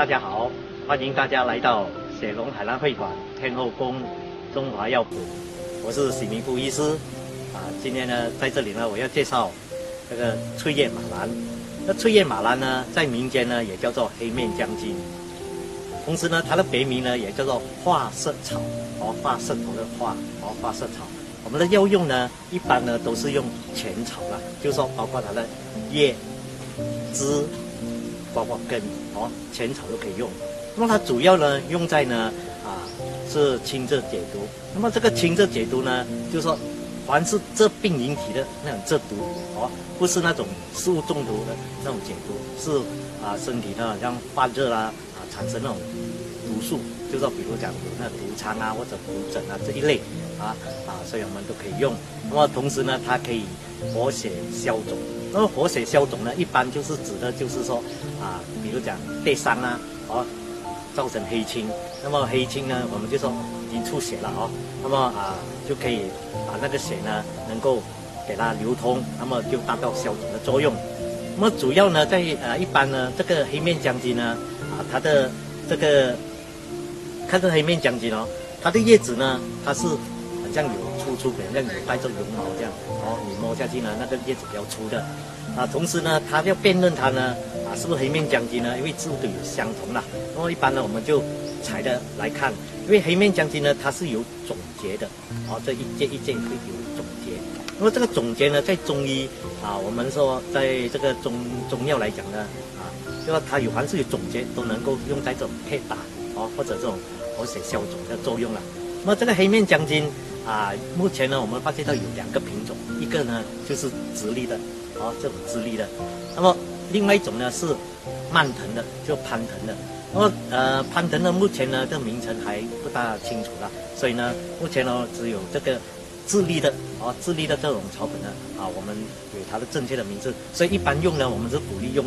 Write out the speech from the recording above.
大家好，欢迎大家来到雪龙海南会馆天后宫中华药谱，我是许明富医师。啊，今天呢，在这里呢，我要介绍这个翠叶马兰。那翠叶马兰呢，在民间呢也叫做黑面将军，同时呢，它的别名呢也叫做化色草，哦，化色头的化，哦，化色草。我们的药用呢，一般呢都是用全草啦，就是说包括它的叶、枝。包括根哦，全草都可以用。那么它主要呢用在呢啊是清热解毒。那么这个清热解毒呢，就是说凡是这病引起的那种热毒哦，不是那种食物中毒的那种解毒，是啊身体呢像发热啦啊产生那种毒素，就是说比如讲那毒疮啊或者毒疹啊这一类啊啊，所以我们都可以用。那么同时呢，它可以活血消肿。那么活血消肿呢，一般就是指的，就是说，啊，比如讲跌伤啊，哦，造成黑青，那么黑青呢，我们就说已经出血了哦，那么啊，就可以把那个血呢，能够给它流通，那么就达到消肿的作用。那么主要呢，在呃一般呢，这个黑面将军呢，啊，它的这个看这黑面将军哦，它的叶子呢，它是好像有。粗粗，好像有带着绒毛这样，哦，你摸下去呢，那个叶子比较粗的，啊，同时呢，它要辨认它呢，啊，是不是黑面将军呢？因为字都有相同啦。那么一般呢，我们就采的来看，因为黑面将军呢，它是有总结的，哦，这一件一件会有总结。那么这个总结呢，在中医啊，我们说在这个中中药来讲呢，啊，就说它有凡是有总结，都能够用在这种配打，哦，或者这种活血消肿的作用了。那么这个黑面将军。啊，目前呢，我们发现到有两个品种，一个呢就是直立的，哦，这种直立的，那么另外一种呢是蔓藤的，就攀藤的。那么呃，攀藤呢，目前呢这名称还不大清楚了，所以呢，目前呢只有这个直立的，哦，直立的这种草本呢，啊，我们有它的正确的名字，所以一般用呢，我们是鼓励用。